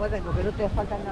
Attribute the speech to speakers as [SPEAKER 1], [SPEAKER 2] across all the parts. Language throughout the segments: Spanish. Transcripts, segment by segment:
[SPEAKER 1] bobada porque no te falta nada.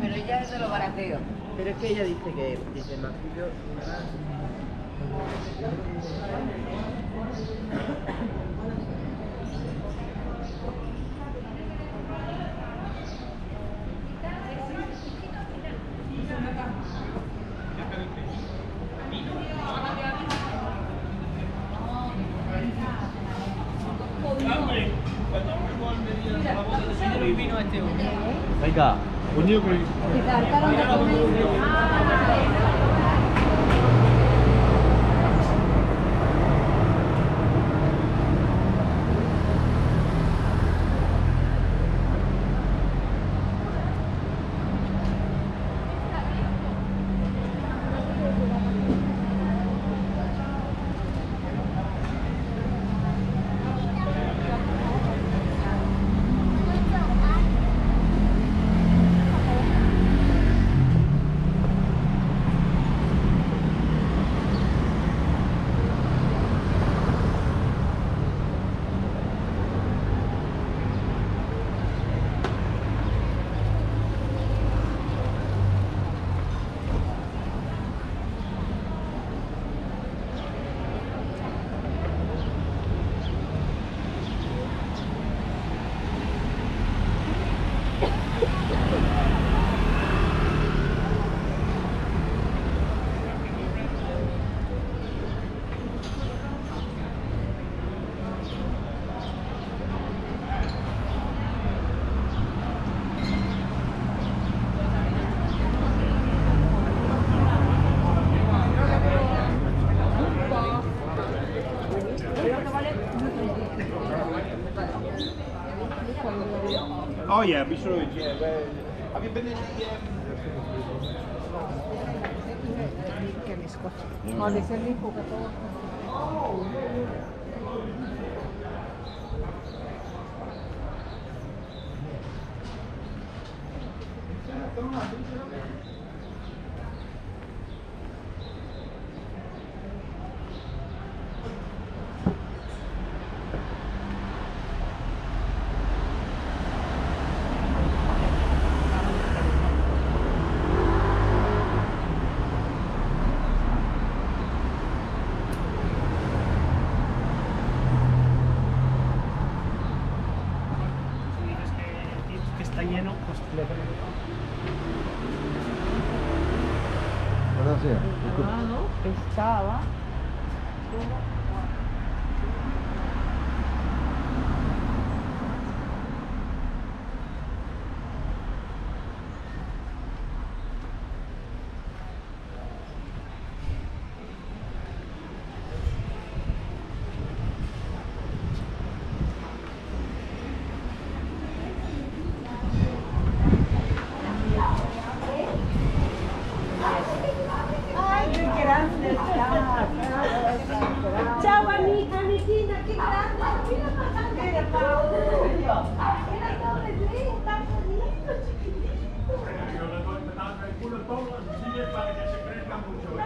[SPEAKER 1] Pero ella es de los barateos.
[SPEAKER 2] Pero es que ella dice que dice
[SPEAKER 3] 你。
[SPEAKER 4] Oh yeah, be sure. It, yeah, where, have you been in the? Um...
[SPEAKER 5] Mm.
[SPEAKER 4] tchau lá. 同
[SPEAKER 6] 学们，今
[SPEAKER 3] 天大家上课不
[SPEAKER 1] 重要。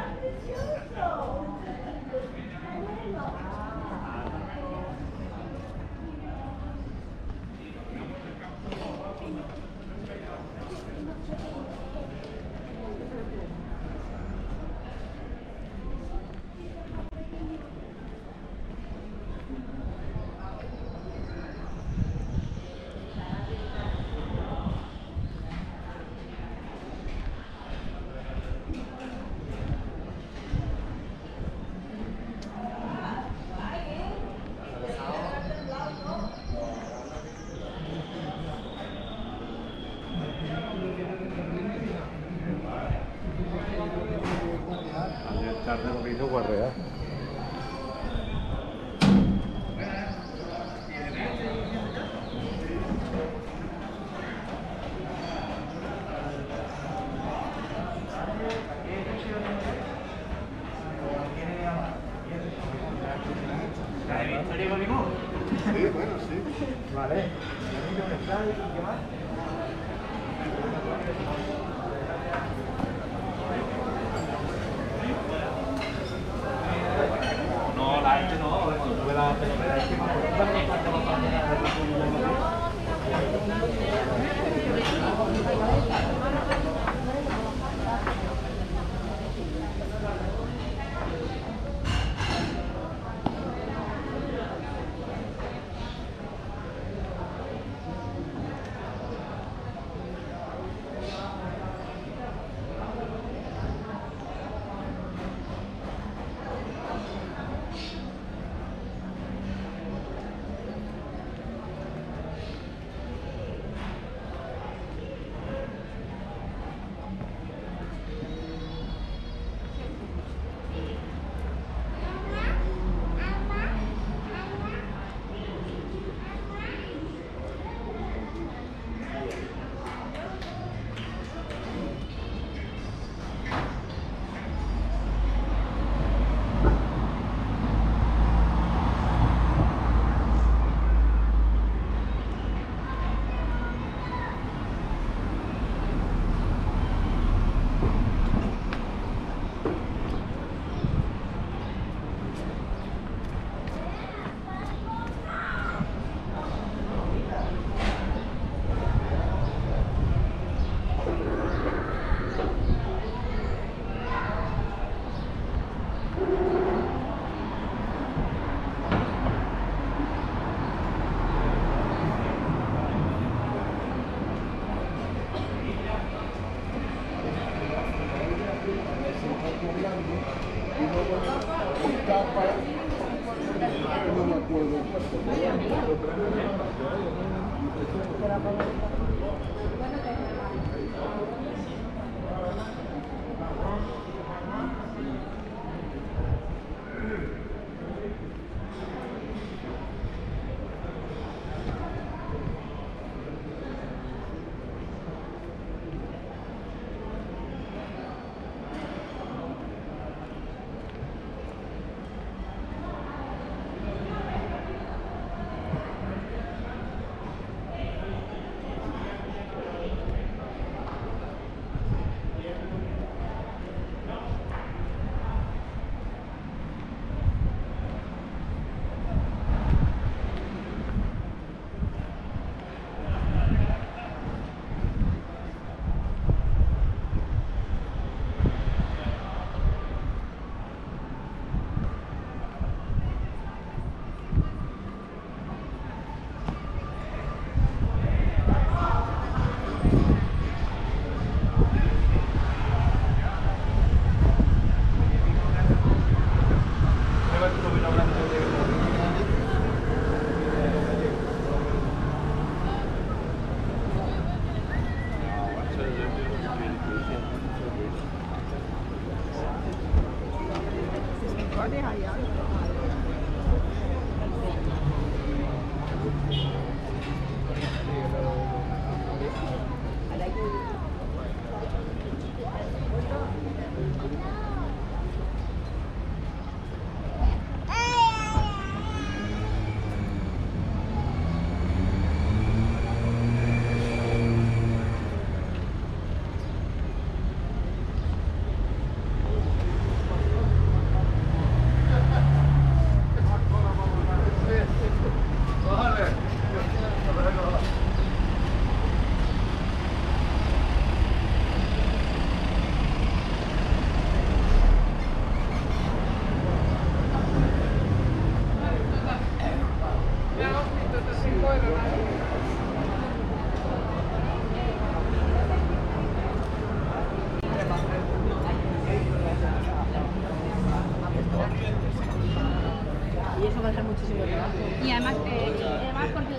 [SPEAKER 1] Va a ser muchísimo trabajo.
[SPEAKER 5] Y además, eh, además porque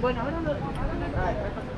[SPEAKER 1] Bueno, ahora lo...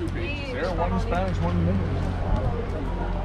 [SPEAKER 3] Two pages there, one in Spanish, one in English.